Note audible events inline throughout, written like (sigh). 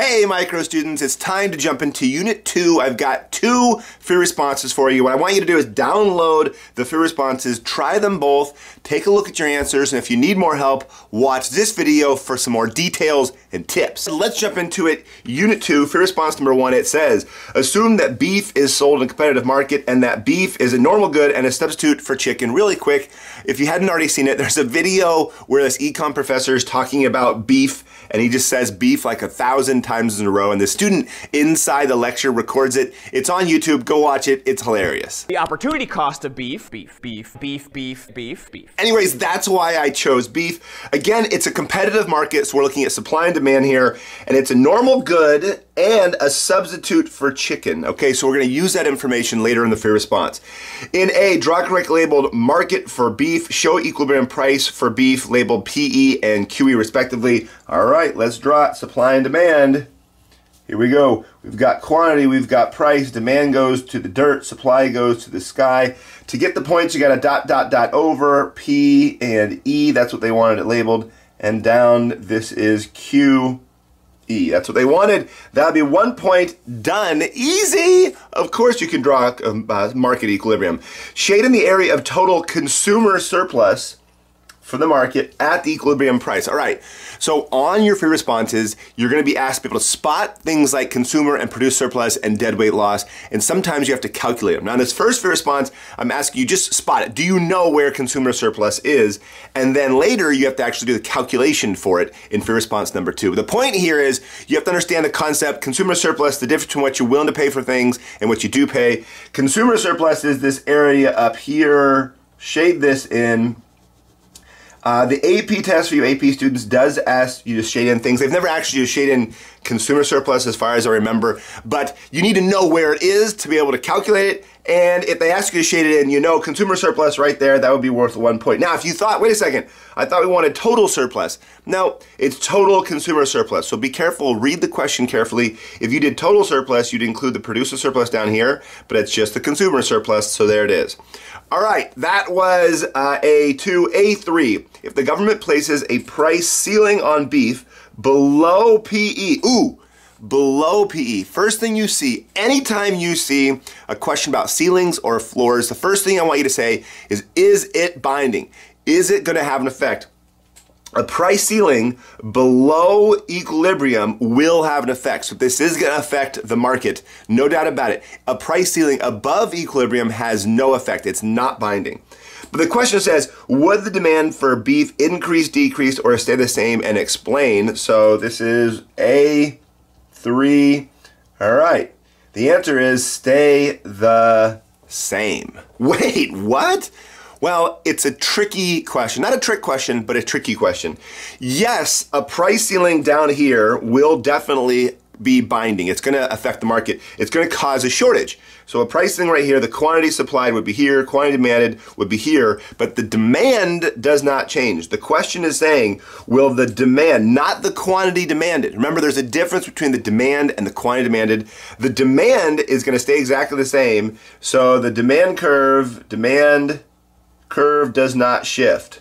Hey micro students, it's time to jump into unit two. I've got two free responses for you. What I want you to do is download the free responses, try them both, take a look at your answers, and if you need more help, watch this video for some more details and tips. Let's jump into it. Unit two, free response number one, it says, assume that beef is sold in a competitive market and that beef is a normal good and a substitute for chicken. Really quick, if you hadn't already seen it, there's a video where this econ professor is talking about beef and he just says beef like a thousand times in a row and the student inside the lecture records it. It's on YouTube. Go watch it. It's hilarious. The opportunity cost of beef, beef, beef, beef, beef, beef, beef. Anyways, that's why I chose beef. Again, it's a competitive market, so we're looking at supply and demand here, and it's a normal good and a substitute for chicken. Okay, so we're gonna use that information later in the free response. In A, draw correct labeled market for beef, show equilibrium price for beef labeled PE and QE respectively. All right, let's draw it, supply and demand. Here we go. We've got quantity, we've got price, demand goes to the dirt, supply goes to the sky. To get the points, you got a dot, dot, dot over, P and E, that's what they wanted it labeled. And down, this is Q E. That's what they wanted. That'd be one point done. Easy! Of course you can draw a market equilibrium. Shade in the area of total consumer surplus for the market at the equilibrium price. All right, so on your free responses, you're gonna be asked able to spot things like consumer and produce surplus and dead weight loss, and sometimes you have to calculate them. Now in this first free response, I'm asking you just spot it. Do you know where consumer surplus is? And then later you have to actually do the calculation for it in free response number two. The point here is you have to understand the concept, consumer surplus, the difference between what you're willing to pay for things and what you do pay. Consumer surplus is this area up here, shade this in, uh, the AP test for you AP students does ask you to shade in things. They've never actually used shade in consumer surplus as far as I remember, but you need to know where it is to be able to calculate it. And if they ask you to shade it in, you know consumer surplus right there, that would be worth one point. Now, if you thought, wait a second, I thought we wanted total surplus. No, it's total consumer surplus. So be careful, read the question carefully. If you did total surplus, you'd include the producer surplus down here, but it's just the consumer surplus, so there it is. All right, that was uh, A2. A3, if the government places a price ceiling on beef below PE, ooh, below PE. First thing you see, anytime you see a question about ceilings or floors, the first thing I want you to say is, is it binding? Is it gonna have an effect? a price ceiling below equilibrium will have an effect. So this is going to affect the market, no doubt about it. A price ceiling above equilibrium has no effect. It's not binding. But the question says, would the demand for beef increase, decrease, or stay the same and explain? So this is A three. All right. The answer is stay the same. (laughs) Wait, what? Well, it's a tricky question. Not a trick question, but a tricky question. Yes, a price ceiling down here will definitely be binding. It's going to affect the market. It's going to cause a shortage. So a pricing right here, the quantity supplied would be here, quantity demanded would be here, but the demand does not change. The question is saying, will the demand, not the quantity demanded. Remember, there's a difference between the demand and the quantity demanded. The demand is going to stay exactly the same. So the demand curve, demand curve does not shift.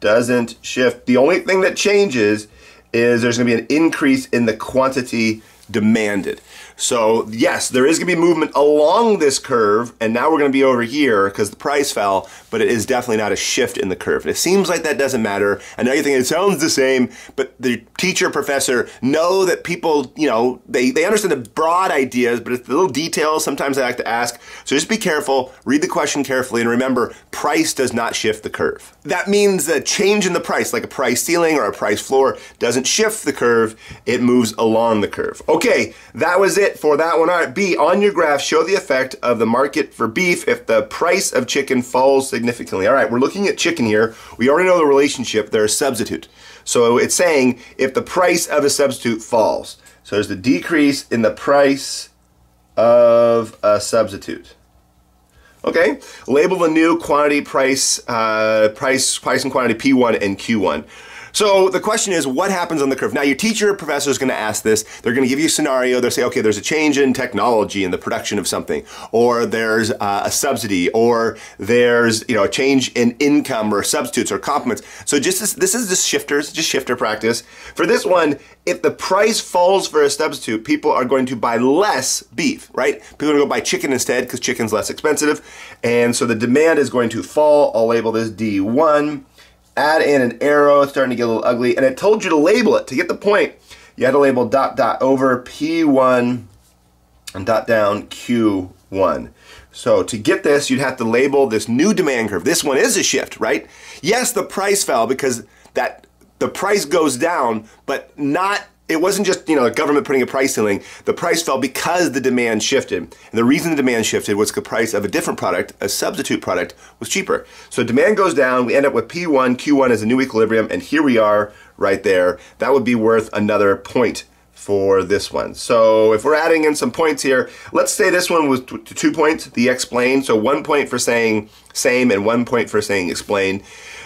Doesn't shift. The only thing that changes is there's going to be an increase in the quantity demanded. So yes, there is going to be movement along this curve, and now we're going to be over here because the price fell, but it is definitely not a shift in the curve. it seems like that doesn't matter. I know you think it sounds the same, but the teacher, professor know that people, you know, they, they understand the broad ideas, but it's the little details sometimes I like to ask. So just be careful, read the question carefully, and remember, price does not shift the curve. That means a change in the price, like a price ceiling or a price floor, doesn't shift the curve, it moves along the curve. Okay, that was it for that one. All right, B, on your graph, show the effect of the market for beef if the price of chicken falls significantly. All right, we're looking at chicken here. We already know the relationship. They're a substitute. So it's saying if the price of a substitute falls. So there's the decrease in the price of a substitute. Okay, label the new quantity price, uh, price, price and quantity P1 and Q1. So the question is, what happens on the curve? Now, your teacher or professor is going to ask this. They're going to give you a scenario. They'll say, okay, there's a change in technology in the production of something, or there's uh, a subsidy, or there's you know a change in income or substitutes or complements. So just this, this is just shifters, just shifter practice. For this one, if the price falls for a substitute, people are going to buy less beef, right? People are going to go buy chicken instead because chicken's less expensive, and so the demand is going to fall. I'll label this D1 add in an arrow, it's starting to get a little ugly, and it told you to label it. To get the point, you had to label dot dot over P1 and dot down Q1. So to get this, you'd have to label this new demand curve. This one is a shift, right? Yes, the price fell because that the price goes down, but not it wasn't just you know the government putting a price ceiling. The price fell because the demand shifted, and the reason the demand shifted was the price of a different product, a substitute product, was cheaper. So demand goes down. We end up with P1. Q1 is a new equilibrium, and here we are right there. That would be worth another point for this one. So if we're adding in some points here, let's say this one was two points, the explain. So one point for saying same and one point for saying explain.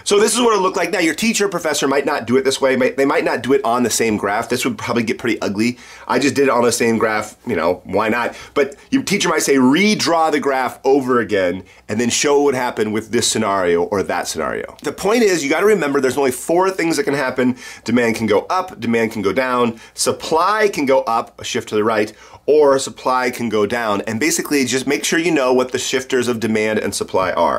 So this is what it looked like. Now your teacher professor might not do it this way. They might not do it on the same graph. This would probably get pretty ugly. I just did it on the same graph, you know, why not? But your teacher might say redraw the graph over again and then show what happened with this scenario or that scenario. The point is you gotta remember there's only four things that can happen. Demand can go up, demand can go down, supply can go up, a shift to the right, or supply can go down. And basically just make sure you know what the shifters of demand and supply are.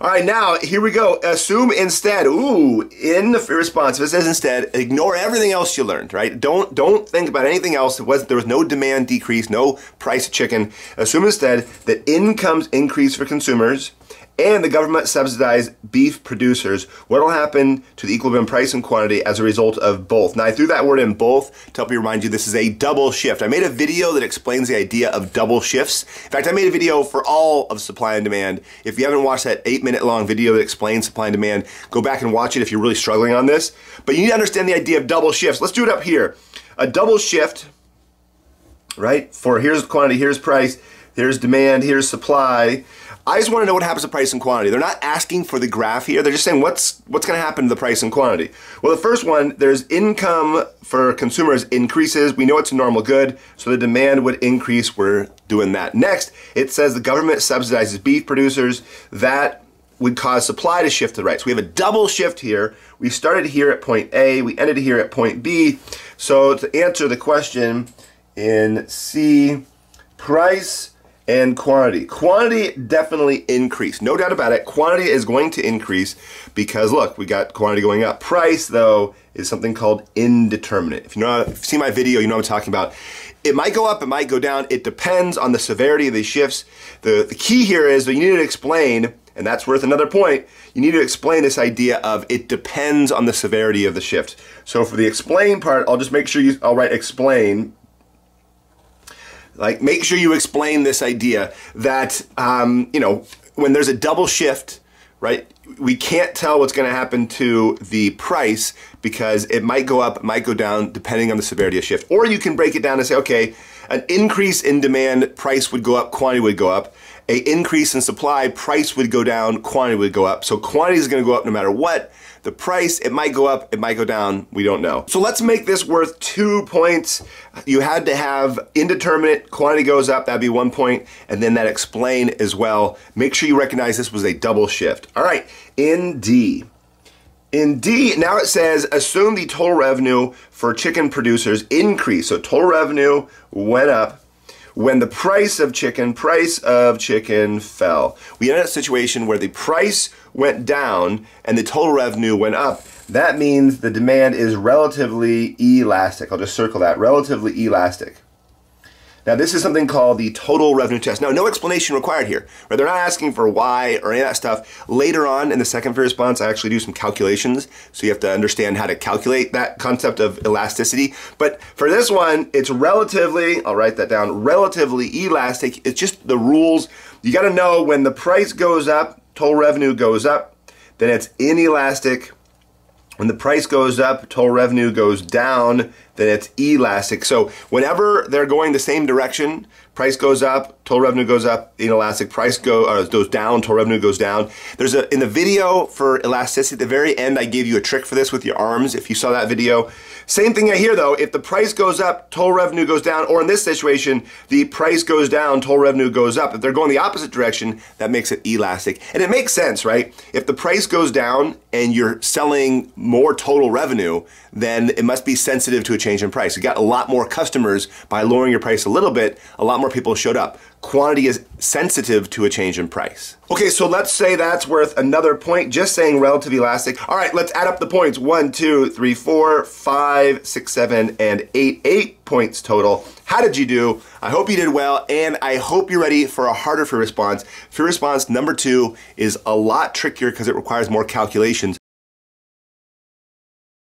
All right, now here we go. Assume instead. Ooh, in the response, it says instead, ignore everything else you learned. Right? Don't don't think about anything else. It was there was no demand decrease, no price of chicken. Assume instead that incomes increase for consumers and the government subsidized beef producers, what will happen to the equilibrium price and quantity as a result of both? Now, I threw that word in both to help me remind you this is a double shift. I made a video that explains the idea of double shifts. In fact, I made a video for all of supply and demand. If you haven't watched that eight minute long video that explains supply and demand, go back and watch it if you're really struggling on this. But you need to understand the idea of double shifts. Let's do it up here. A double shift, right? For here's quantity, here's price, here's demand, here's supply. I just want to know what happens to price and quantity. They're not asking for the graph here. They're just saying what's what's going to happen to the price and quantity. Well, the first one, there's income for consumers increases. We know it's a normal good, so the demand would increase. We're doing that. Next, it says the government subsidizes beef producers. That would cause supply to shift to the right. So we have a double shift here. We started here at point A, we ended here at point B. So to answer the question in C, price and quantity. Quantity definitely increased. No doubt about it. Quantity is going to increase because look, we got quantity going up. Price though is something called indeterminate. If you know, if you see my video, you know I'm talking about. It might go up, it might go down. It depends on the severity of these shifts. The, the key here is that you need to explain, and that's worth another point, you need to explain this idea of it depends on the severity of the shift. So for the explain part, I'll just make sure you, I'll write explain like, make sure you explain this idea that, um, you know, when there's a double shift, right, we can't tell what's going to happen to the price because it might go up, might go down, depending on the severity of shift. Or you can break it down and say, okay, an increase in demand, price would go up, quantity would go up. A increase in supply, price would go down, quantity would go up. So quantity is going to go up no matter what. The price, it might go up, it might go down, we don't know. So let's make this worth two points. You had to have indeterminate, quantity goes up, that'd be one point, and then that explain as well. Make sure you recognize this was a double shift. All right, in D. In D, now it says assume the total revenue for chicken producers increased. So total revenue went up when the price of chicken, price of chicken fell. We ended up a situation where the price went down and the total revenue went up. That means the demand is relatively elastic. I'll just circle that, relatively elastic. Now this is something called the total revenue test. Now no explanation required here. Right? They're not asking for why or any of that stuff. Later on in the second response, I actually do some calculations. So you have to understand how to calculate that concept of elasticity. But for this one, it's relatively, I'll write that down, relatively elastic. It's just the rules. You gotta know when the price goes up, total revenue goes up, then it's inelastic. When the price goes up, total revenue goes down, then it's elastic. So whenever they're going the same direction, price goes up, total revenue goes up, inelastic price go, uh, goes down, total revenue goes down. There's a, in the video for elasticity, at the very end, I gave you a trick for this with your arms, if you saw that video. Same thing here though, if the price goes up, total revenue goes down, or in this situation, the price goes down, total revenue goes up. If they're going the opposite direction, that makes it elastic. And it makes sense, right? If the price goes down and you're selling more total revenue, then it must be sensitive to a change in price. You got a lot more customers by lowering your price a little bit, a lot more people showed up. Quantity is sensitive to a change in price. Okay, so let's say that's worth another point, just saying relative elastic. All right, let's add up the points. One, two, three, four, five, six, seven, and eight. Eight points total. How did you do? I hope you did well, and I hope you're ready for a harder free response. Free response number two is a lot trickier because it requires more calculations.